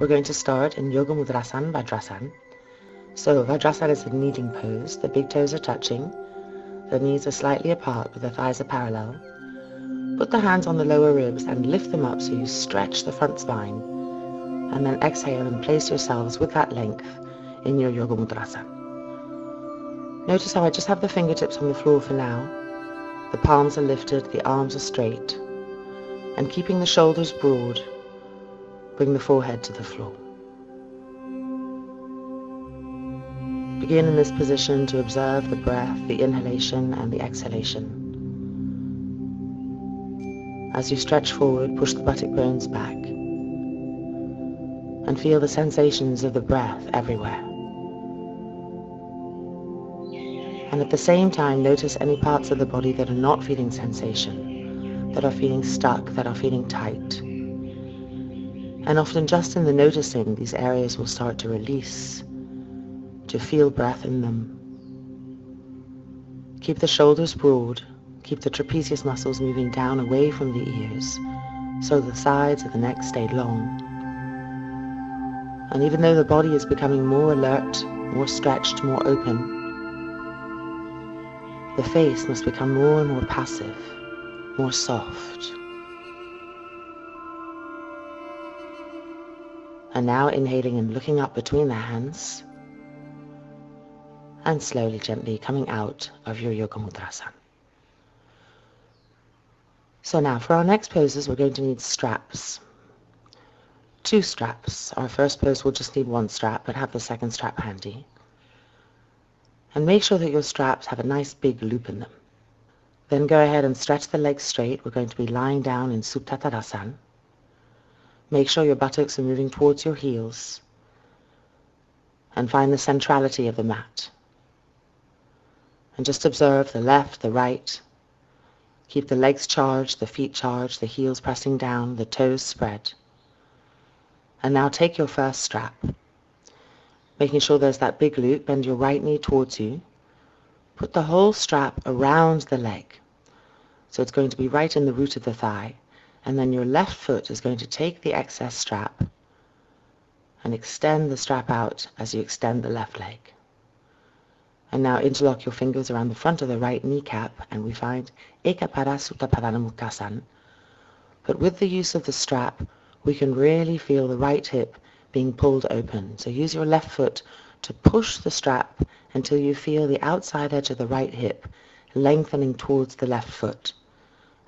We're going to start in Yoga Mudrasan Vajrasan. So Vajrasan is a kneading pose. The big toes are touching. The knees are slightly apart, but the thighs are parallel. Put the hands on the lower ribs and lift them up so you stretch the front spine. And then exhale and place yourselves with that length in your Yoga Mudrasan. Notice how I just have the fingertips on the floor for now. The palms are lifted, the arms are straight. And keeping the shoulders broad, Bring the forehead to the floor. Begin in this position to observe the breath, the inhalation and the exhalation. As you stretch forward, push the buttock bones back and feel the sensations of the breath everywhere. And at the same time, notice any parts of the body that are not feeling sensation, that are feeling stuck, that are feeling tight. And often just in the noticing, these areas will start to release, to feel breath in them. Keep the shoulders broad, keep the trapezius muscles moving down away from the ears, so the sides of the neck stay long. And even though the body is becoming more alert, more stretched, more open, the face must become more and more passive, more soft. And now inhaling and looking up between the hands. And slowly, gently coming out of your Yoga Mudrasan. So now for our next poses, we're going to need straps. Two straps. Our first pose will just need one strap, but have the second strap handy. And make sure that your straps have a nice big loop in them. Then go ahead and stretch the legs straight. We're going to be lying down in Supta. Make sure your buttocks are moving towards your heels. And find the centrality of the mat. And just observe the left, the right. Keep the legs charged, the feet charged, the heels pressing down, the toes spread. And now take your first strap. Making sure there's that big loop, bend your right knee towards you. Put the whole strap around the leg. So it's going to be right in the root of the thigh and then your left foot is going to take the excess strap and extend the strap out as you extend the left leg. And now interlock your fingers around the front of the right kneecap and we find Ekapada Supta Padana But with the use of the strap, we can really feel the right hip being pulled open. So use your left foot to push the strap until you feel the outside edge of the right hip lengthening towards the left foot.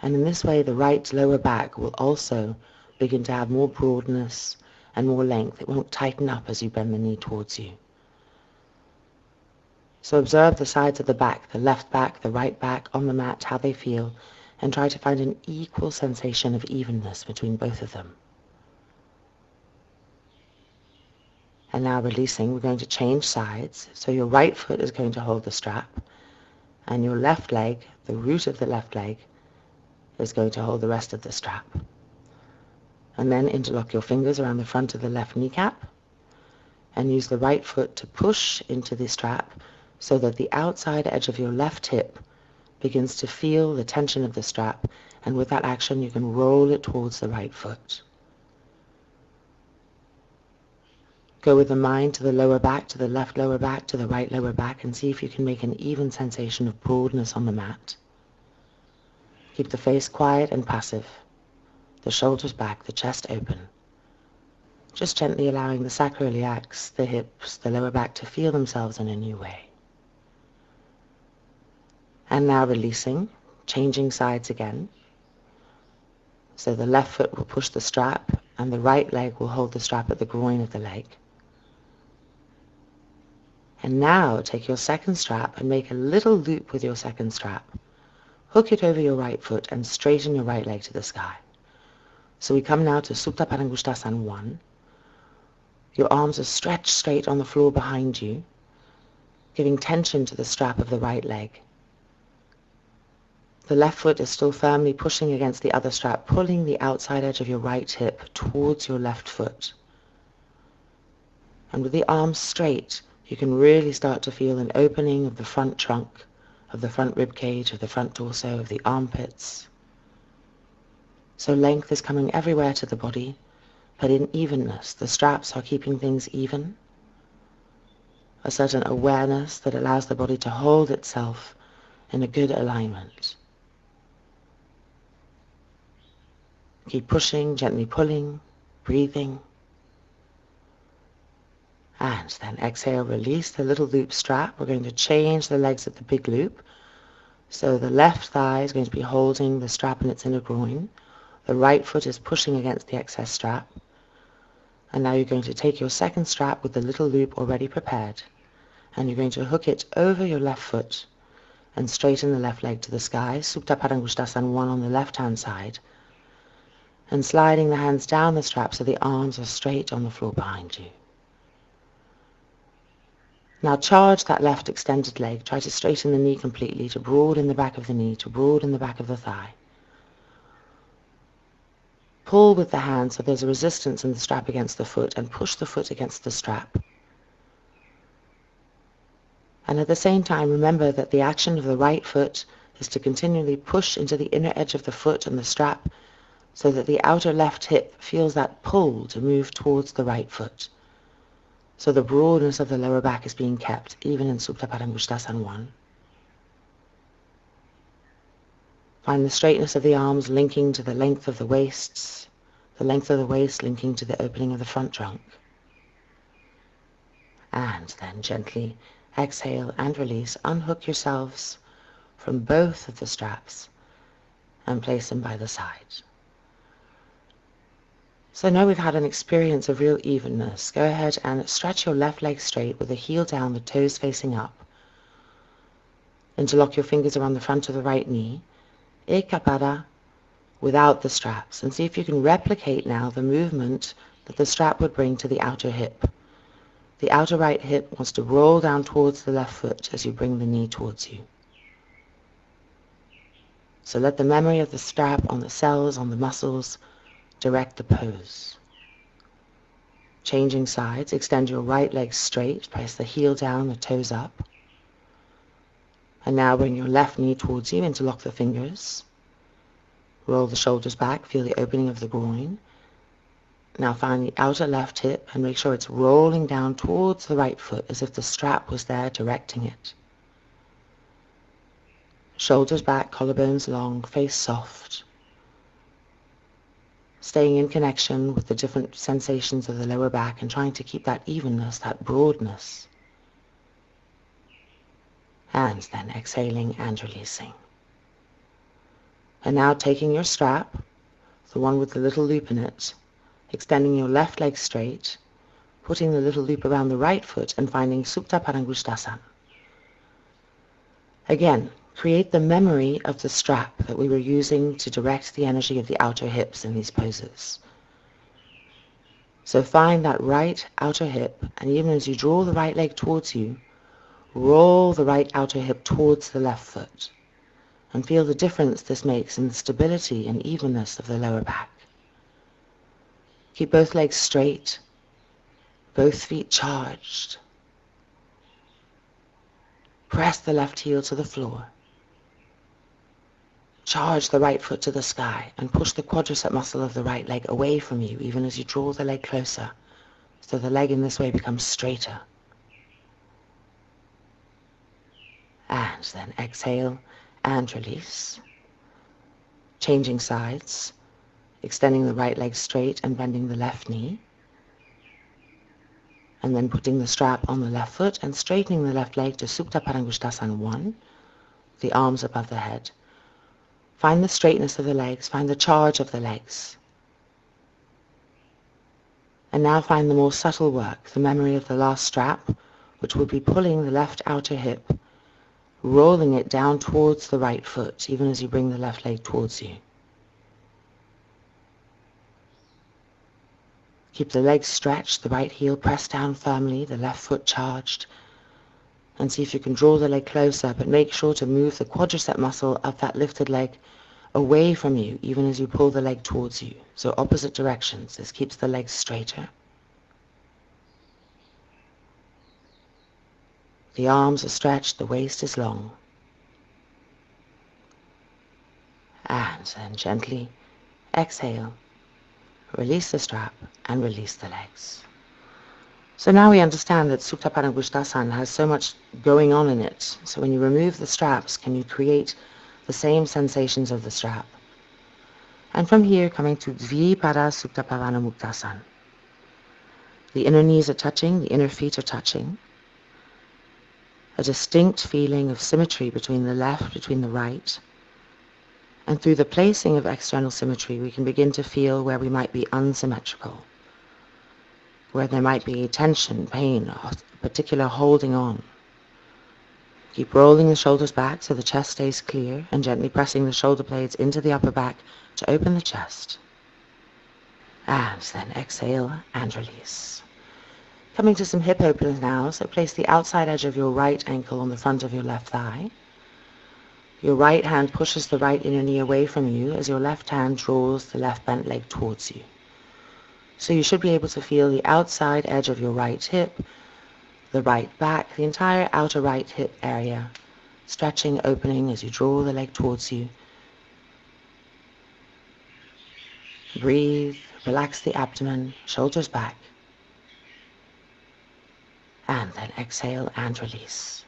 And in this way, the right lower back will also begin to have more broadness and more length. It won't tighten up as you bend the knee towards you. So observe the sides of the back, the left back, the right back on the mat, how they feel, and try to find an equal sensation of evenness between both of them. And now releasing, we're going to change sides. So your right foot is going to hold the strap, and your left leg, the root of the left leg, is going to hold the rest of the strap. And then interlock your fingers around the front of the left kneecap and use the right foot to push into the strap so that the outside edge of your left hip begins to feel the tension of the strap and with that action you can roll it towards the right foot. Go with the mind to the lower back, to the left lower back, to the right lower back and see if you can make an even sensation of broadness on the mat. Keep the face quiet and passive, the shoulders back, the chest open. Just gently allowing the sacroiliacs, the hips, the lower back to feel themselves in a new way. And now releasing, changing sides again. So the left foot will push the strap and the right leg will hold the strap at the groin of the leg. And now take your second strap and make a little loop with your second strap. Hook it over your right foot and straighten your right leg to the sky. So we come now to Supta Padangusthasana 1. Your arms are stretched straight on the floor behind you, giving tension to the strap of the right leg. The left foot is still firmly pushing against the other strap, pulling the outside edge of your right hip towards your left foot. And with the arms straight, you can really start to feel an opening of the front trunk of the front rib cage, of the front torso, of the armpits. So length is coming everywhere to the body, but in evenness. The straps are keeping things even. A certain awareness that allows the body to hold itself in a good alignment. Keep pushing, gently pulling, breathing. And then exhale, release the little loop strap. We're going to change the legs of the big loop. So the left thigh is going to be holding the strap in its inner groin. The right foot is pushing against the excess strap. And now you're going to take your second strap with the little loop already prepared. And you're going to hook it over your left foot and straighten the left leg to the sky. Supta Padangusthasana 1 on the left hand side. And sliding the hands down the strap so the arms are straight on the floor behind you. Now charge that left extended leg. Try to straighten the knee completely, to broaden the back of the knee, to broaden the back of the thigh. Pull with the hand so there's a resistance in the strap against the foot and push the foot against the strap. And at the same time, remember that the action of the right foot is to continually push into the inner edge of the foot and the strap so that the outer left hip feels that pull to move towards the right foot. So the broadness of the lower back is being kept, even in Supta Padangusthasana 1. Find the straightness of the arms linking to the length of the waists, the length of the waist linking to the opening of the front trunk. And then gently exhale and release. Unhook yourselves from both of the straps and place them by the side. So now we've had an experience of real evenness. Go ahead and stretch your left leg straight with the heel down, the toes facing up. Interlock your fingers around the front of the right knee. Ekapada without the straps. And see if you can replicate now the movement that the strap would bring to the outer hip. The outer right hip wants to roll down towards the left foot as you bring the knee towards you. So let the memory of the strap on the cells, on the muscles, direct the pose. Changing sides, extend your right leg straight, press the heel down, the toes up. And now bring your left knee towards you, interlock the fingers. Roll the shoulders back, feel the opening of the groin. Now find the outer left hip and make sure it's rolling down towards the right foot as if the strap was there directing it. Shoulders back, collarbones long, face soft staying in connection with the different sensations of the lower back and trying to keep that evenness, that broadness. And then exhaling and releasing. And now taking your strap, the one with the little loop in it, extending your left leg straight, putting the little loop around the right foot and finding Supta Padangusthasana. Again, create the memory of the strap that we were using to direct the energy of the outer hips in these poses. So find that right outer hip, and even as you draw the right leg towards you, roll the right outer hip towards the left foot, and feel the difference this makes in the stability and evenness of the lower back. Keep both legs straight, both feet charged. Press the left heel to the floor. Charge the right foot to the sky and push the quadricep muscle of the right leg away from you even as you draw the leg closer so the leg in this way becomes straighter. And then exhale and release. Changing sides, extending the right leg straight and bending the left knee. And then putting the strap on the left foot and straightening the left leg to Supta Padangusthasana 1, the arms above the head. Find the straightness of the legs, find the charge of the legs. And now find the more subtle work, the memory of the last strap, which will be pulling the left outer hip, rolling it down towards the right foot, even as you bring the left leg towards you. Keep the legs stretched, the right heel pressed down firmly, the left foot charged, and see if you can draw the leg closer, but make sure to move the quadricep muscle of that lifted leg away from you even as you pull the leg towards you. So opposite directions. This keeps the legs straighter. The arms are stretched, the waist is long. And then gently exhale, release the strap, and release the legs. So now we understand that Supta Padangusthasana has so much going on in it. So when you remove the straps, can you create the same sensations of the strap? And from here, coming to Dvipada Supta Pavana Muktasana. The inner knees are touching, the inner feet are touching. A distinct feeling of symmetry between the left, between the right. And through the placing of external symmetry, we can begin to feel where we might be unsymmetrical, where there might be tension, pain, a particular holding on. Keep rolling the shoulders back so the chest stays clear and gently pressing the shoulder blades into the upper back to open the chest. And then exhale and release. Coming to some hip openers now, so place the outside edge of your right ankle on the front of your left thigh. Your right hand pushes the right inner knee away from you as your left hand draws the left bent leg towards you. So you should be able to feel the outside edge of your right hip, the right back, the entire outer right hip area, stretching, opening as you draw the leg towards you. Breathe, Relax the abdomen, shoulders back. And then exhale and release.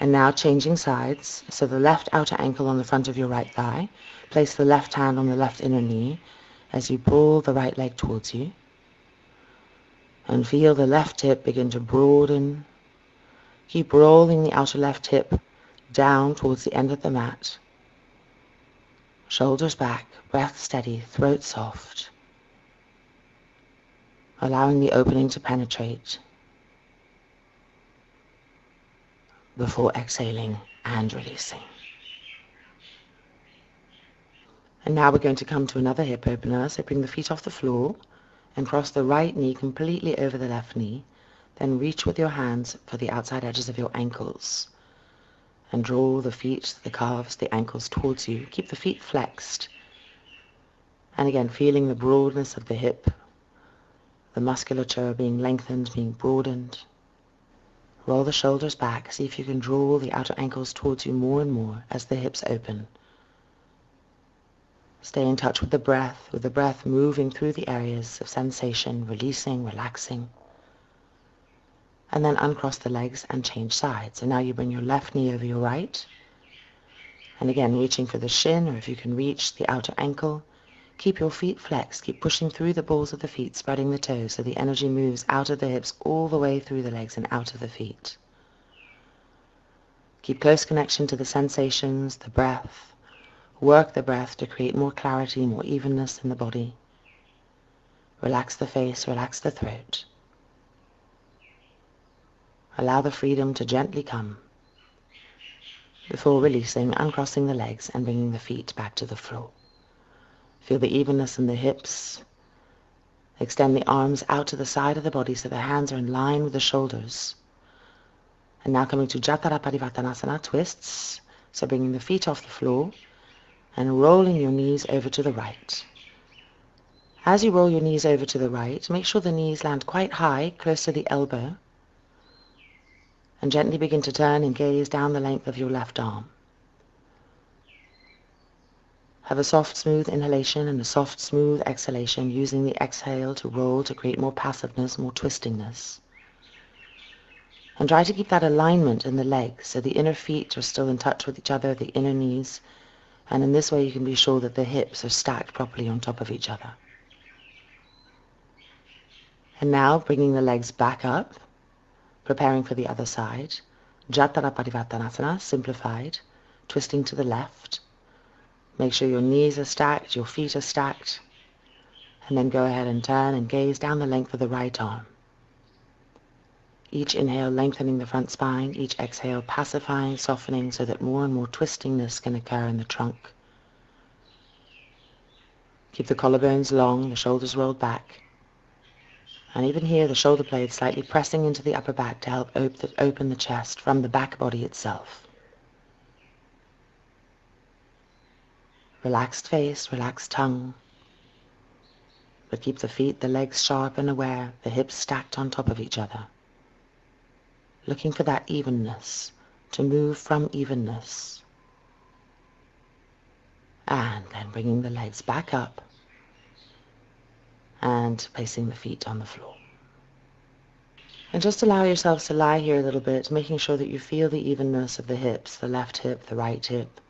And now changing sides. So the left outer ankle on the front of your right thigh. Place the left hand on the left inner knee as you pull the right leg towards you. And feel the left hip begin to broaden. Keep rolling the outer left hip down towards the end of the mat. Shoulders back, breath steady, throat soft allowing the opening to penetrate before exhaling and releasing. And now we're going to come to another hip opener. So bring the feet off the floor and cross the right knee completely over the left knee. Then reach with your hands for the outside edges of your ankles. And draw the feet, the calves, the ankles towards you. Keep the feet flexed. And again, feeling the broadness of the hip the musculature being lengthened, being broadened. Roll the shoulders back. See if you can draw the outer ankles towards you more and more as the hips open. Stay in touch with the breath, with the breath moving through the areas of sensation, releasing, relaxing. And then uncross the legs and change sides. So now you bring your left knee over your right. And again, reaching for the shin, or if you can reach the outer ankle, Keep your feet flexed. Keep pushing through the balls of the feet, spreading the toes so the energy moves out of the hips all the way through the legs and out of the feet. Keep close connection to the sensations, the breath. Work the breath to create more clarity, more evenness in the body. Relax the face, relax the throat. Allow the freedom to gently come before releasing, uncrossing the legs and bringing the feet back to the floor. Feel the evenness in the hips. Extend the arms out to the side of the body so the hands are in line with the shoulders. And now coming to Jathara Parivartanasana, twists. So bringing the feet off the floor and rolling your knees over to the right. As you roll your knees over to the right, make sure the knees land quite high, close to the elbow. And gently begin to turn and gaze down the length of your left arm. Have a soft, smooth inhalation and a soft, smooth exhalation, using the exhale to roll to create more passiveness, more twistingness. And try to keep that alignment in the legs so the inner feet are still in touch with each other, the inner knees, and in this way you can be sure that the hips are stacked properly on top of each other. And now bringing the legs back up, preparing for the other side. Jathara Parivartanasana, simplified, twisting to the left, Make sure your knees are stacked, your feet are stacked. And then go ahead and turn and gaze down the length of the right arm. Each inhale lengthening the front spine, each exhale pacifying, softening so that more and more twistingness can occur in the trunk. Keep the collarbones long, the shoulders rolled back. And even here, the shoulder blades slightly pressing into the upper back to help open the chest from the back body itself. Relaxed face, relaxed tongue. But keep the feet, the legs sharp and aware, the hips stacked on top of each other. Looking for that evenness, to move from evenness. And then bringing the legs back up. and placing the feet on the floor. And just allow yourselves to lie here a little bit, making sure that you feel the evenness of the hips, the left hip, the right hip,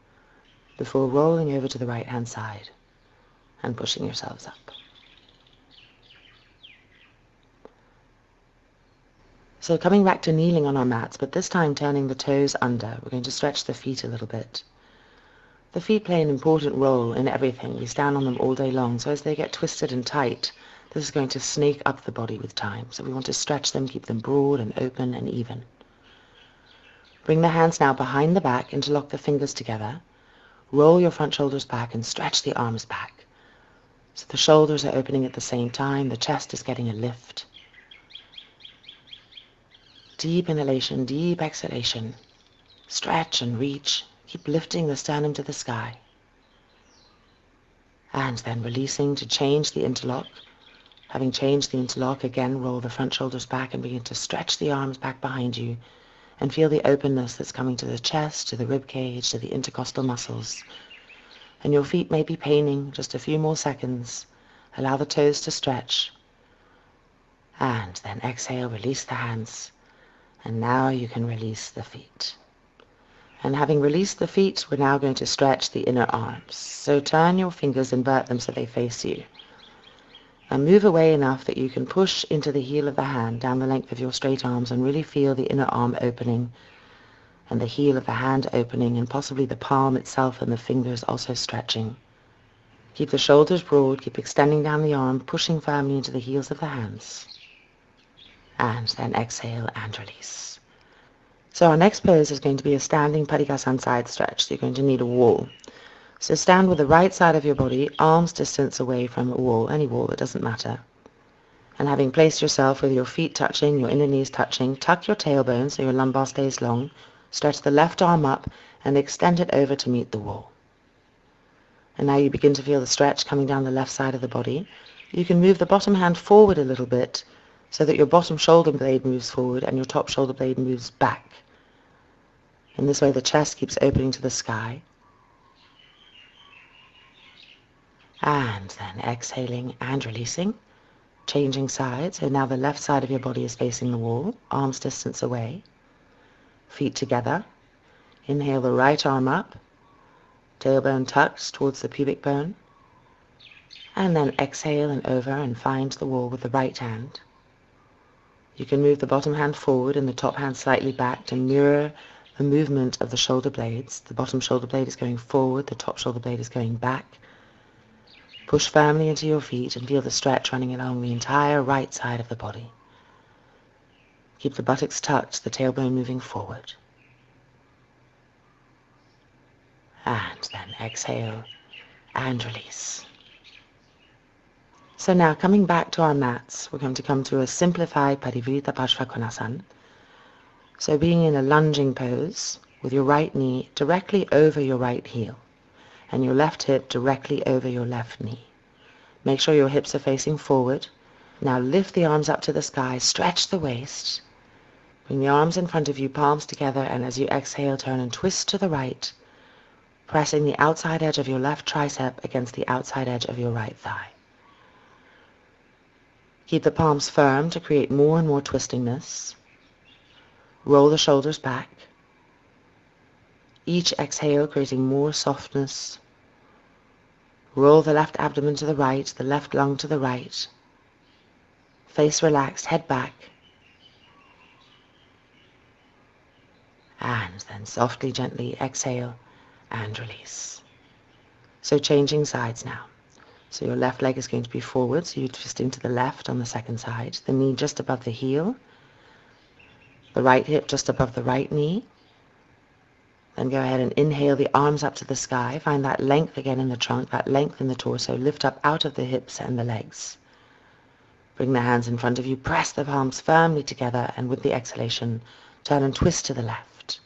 before rolling over to the right hand side and pushing yourselves up. So coming back to kneeling on our mats, but this time turning the toes under, we're going to stretch the feet a little bit. The feet play an important role in everything. We stand on them all day long, so as they get twisted and tight, this is going to snake up the body with time. So we want to stretch them, keep them broad and open and even. Bring the hands now behind the back, interlock the fingers together. Roll your front shoulders back and stretch the arms back. So the shoulders are opening at the same time, the chest is getting a lift. Deep inhalation, deep exhalation. Stretch and reach. Keep lifting the sternum to the sky. And then releasing to change the interlock. Having changed the interlock, again roll the front shoulders back and begin to stretch the arms back behind you and feel the openness that's coming to the chest, to the rib cage, to the intercostal muscles. And your feet may be paining, just a few more seconds. Allow the toes to stretch. And then exhale, release the hands. And now you can release the feet. And having released the feet, we're now going to stretch the inner arms. So turn your fingers, invert them so they face you. And move away enough that you can push into the heel of the hand down the length of your straight arms and really feel the inner arm opening and the heel of the hand opening and possibly the palm itself and the fingers also stretching. Keep the shoulders broad, keep extending down the arm, pushing firmly into the heels of the hands and then exhale and release. So our next pose is going to be a standing Padikasana side stretch. So you're going to need a wall. So stand with the right side of your body, arms distance away from a wall, any wall, it doesn't matter. And having placed yourself with your feet touching, your inner knees touching, tuck your tailbone so your lumbar stays long, stretch the left arm up and extend it over to meet the wall. And now you begin to feel the stretch coming down the left side of the body. You can move the bottom hand forward a little bit so that your bottom shoulder blade moves forward and your top shoulder blade moves back. In this way the chest keeps opening to the sky. And then exhaling and releasing, changing sides. So now the left side of your body is facing the wall, arms distance away, feet together. Inhale the right arm up, tailbone tucks towards the pubic bone. And then exhale and over and find the wall with the right hand. You can move the bottom hand forward and the top hand slightly back to mirror the movement of the shoulder blades. The bottom shoulder blade is going forward, the top shoulder blade is going back. Push firmly into your feet and feel the stretch running along the entire right side of the body. Keep the buttocks tucked, the tailbone moving forward. And then exhale and release. So now coming back to our mats, we're going to come to a simplified Parivrtta Parshva So being in a lunging pose with your right knee directly over your right heel and your left hip directly over your left knee. Make sure your hips are facing forward. Now lift the arms up to the sky, stretch the waist. Bring the arms in front of you, palms together, and as you exhale, turn and twist to the right, pressing the outside edge of your left tricep against the outside edge of your right thigh. Keep the palms firm to create more and more twistingness. Roll the shoulders back. Each exhale creating more softness. Roll the left abdomen to the right, the left lung to the right. Face relaxed, head back. And then softly, gently exhale and release. So changing sides now. So your left leg is going to be forward, so you twist into the left on the second side. The knee just above the heel. The right hip just above the right knee. Then go ahead and inhale the arms up to the sky. Find that length again in the trunk, that length in the torso. Lift up out of the hips and the legs. Bring the hands in front of you. Press the palms firmly together and with the exhalation, turn and twist to the left.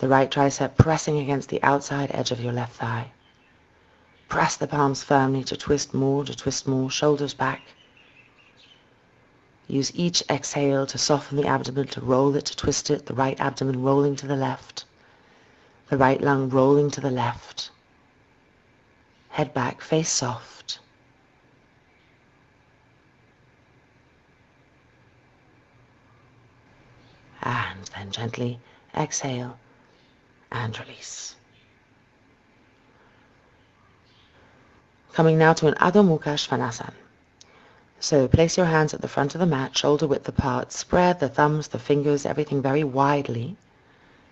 The right tricep pressing against the outside edge of your left thigh. Press the palms firmly to twist more, to twist more, shoulders back. Use each exhale to soften the abdomen, to roll it, to twist it, the right abdomen rolling to the left, the right lung rolling to the left. Head back, face soft. And then gently exhale and release. Coming now to an Adho Mukha Svanasana. So place your hands at the front of the mat, shoulder width apart. Spread the thumbs, the fingers, everything very widely.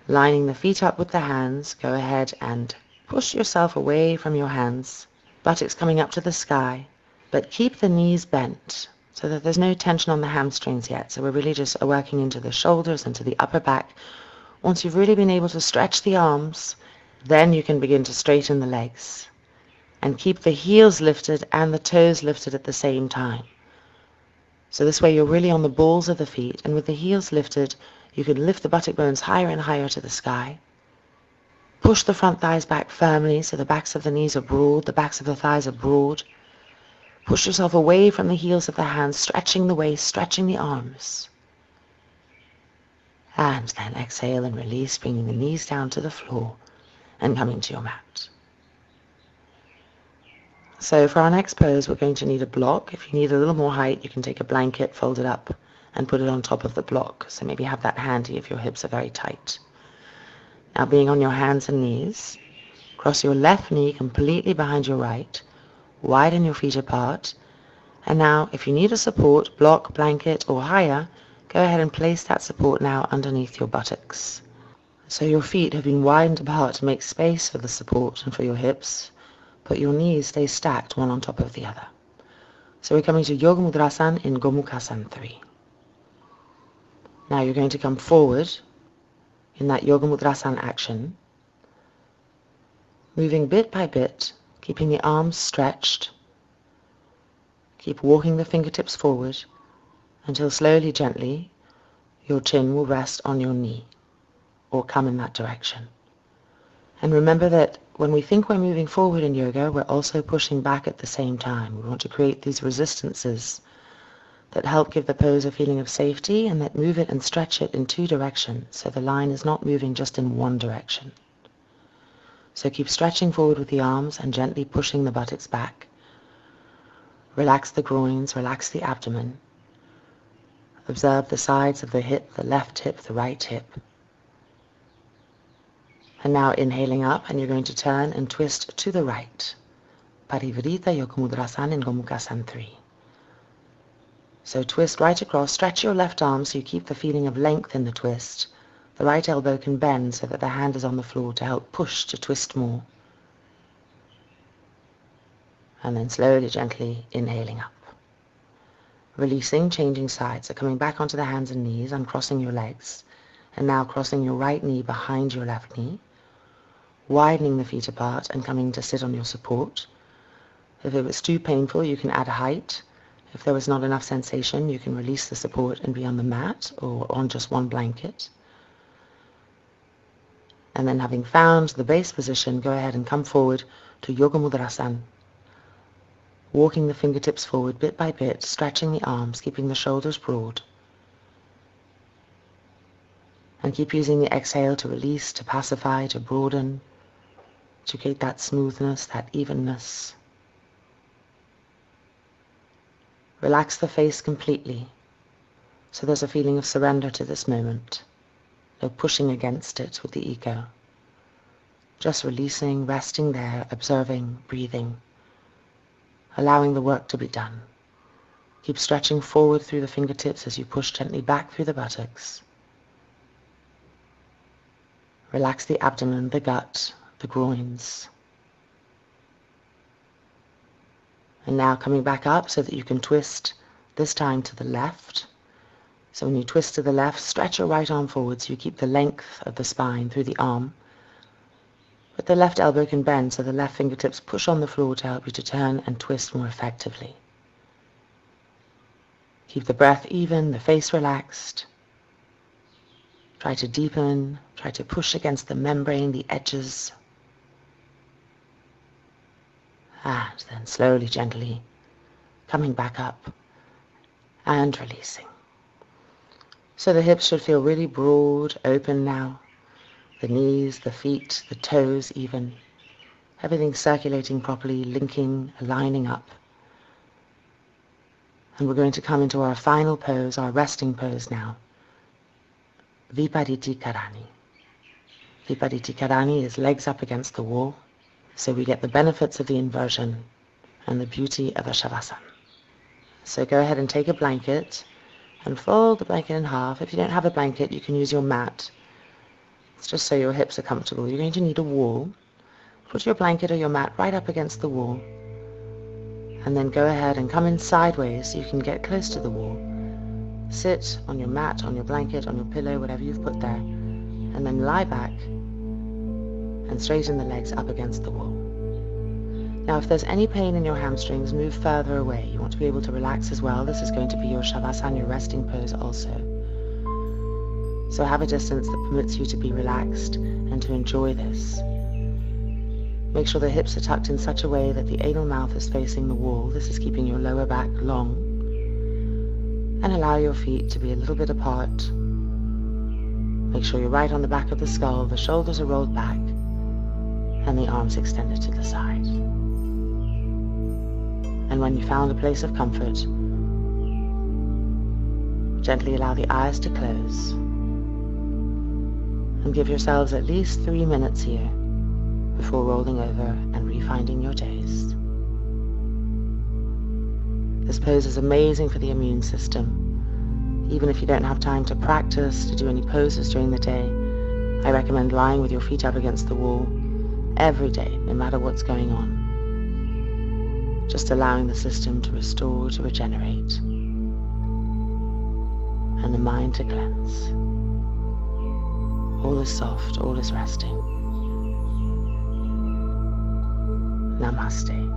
Lining the feet up with the hands, go ahead and push yourself away from your hands. Buttocks coming up to the sky. But keep the knees bent so that there's no tension on the hamstrings yet. So we're really just working into the shoulders, into the upper back. Once you've really been able to stretch the arms, then you can begin to straighten the legs. And keep the heels lifted and the toes lifted at the same time. So this way you're really on the balls of the feet and with the heels lifted you can lift the buttock bones higher and higher to the sky. Push the front thighs back firmly so the backs of the knees are broad, the backs of the thighs are broad. Push yourself away from the heels of the hands, stretching the waist, stretching the arms. And then exhale and release, bringing the knees down to the floor and coming to your mat. So for our next pose, we're going to need a block. If you need a little more height, you can take a blanket, fold it up, and put it on top of the block. So maybe have that handy if your hips are very tight. Now being on your hands and knees, cross your left knee completely behind your right, widen your feet apart, and now if you need a support, block, blanket, or higher, go ahead and place that support now underneath your buttocks. So your feet have been widened apart to make space for the support and for your hips but your knees stay stacked one on top of the other. So we're coming to Yoga Mudrasan in Gomukhasan 3. Now you're going to come forward in that Yoga Mudrasan action, moving bit by bit, keeping the arms stretched. Keep walking the fingertips forward until slowly, gently, your chin will rest on your knee or come in that direction. And remember that when we think we're moving forward in yoga, we're also pushing back at the same time. We want to create these resistances that help give the pose a feeling of safety and that move it and stretch it in two directions so the line is not moving just in one direction. So keep stretching forward with the arms and gently pushing the buttocks back. Relax the groins, relax the abdomen. Observe the sides of the hip, the left hip, the right hip. And now inhaling up, and you're going to turn and twist to the right. Parivrita Yogamudrasana in Gomukhasan 3. So twist right across, stretch your left arm so you keep the feeling of length in the twist. The right elbow can bend so that the hand is on the floor to help push to twist more. And then slowly, gently inhaling up. Releasing, changing sides. So coming back onto the hands and knees, uncrossing your legs. And now crossing your right knee behind your left knee widening the feet apart and coming to sit on your support. If it was too painful, you can add height. If there was not enough sensation, you can release the support and be on the mat or on just one blanket. And then having found the base position, go ahead and come forward to Yoga Mudrasan. Walking the fingertips forward bit by bit, stretching the arms, keeping the shoulders broad. And keep using the exhale to release, to pacify, to broaden, to create that smoothness, that evenness. Relax the face completely so there's a feeling of surrender to this moment, no pushing against it with the ego. Just releasing, resting there, observing, breathing, allowing the work to be done. Keep stretching forward through the fingertips as you push gently back through the buttocks. Relax the abdomen, the gut, the groins. And now coming back up so that you can twist this time to the left. So when you twist to the left, stretch your right arm forward so you keep the length of the spine through the arm. But the left elbow can bend so the left fingertips push on the floor to help you to turn and twist more effectively. Keep the breath even, the face relaxed. Try to deepen, try to push against the membrane, the edges and then slowly, gently coming back up and releasing. So the hips should feel really broad, open now. The knees, the feet, the toes even. Everything circulating properly, linking, aligning up. And we're going to come into our final pose, our resting pose now. Viparita Karani. Viparita Karani is legs up against the wall, so we get the benefits of the inversion and the beauty of a Shavasana. So go ahead and take a blanket and fold the blanket in half. If you don't have a blanket, you can use your mat. It's just so your hips are comfortable. You're going to need a wall. Put your blanket or your mat right up against the wall. And then go ahead and come in sideways so you can get close to the wall. Sit on your mat, on your blanket, on your pillow, whatever you've put there. And then lie back and straighten the legs up against the wall. Now if there's any pain in your hamstrings, move further away. You want to be able to relax as well. This is going to be your Shavasana, your resting pose also. So have a distance that permits you to be relaxed and to enjoy this. Make sure the hips are tucked in such a way that the anal mouth is facing the wall. This is keeping your lower back long. And allow your feet to be a little bit apart. Make sure you're right on the back of the skull, the shoulders are rolled back, and the arms extended to the side. And when you found a place of comfort, gently allow the eyes to close and give yourselves at least three minutes here before rolling over and refinding your days. This pose is amazing for the immune system. Even if you don't have time to practice, to do any poses during the day, I recommend lying with your feet up against the wall every day, no matter what's going on. Just allowing the system to restore, to regenerate, and the mind to cleanse. All is soft, all is resting. Namaste.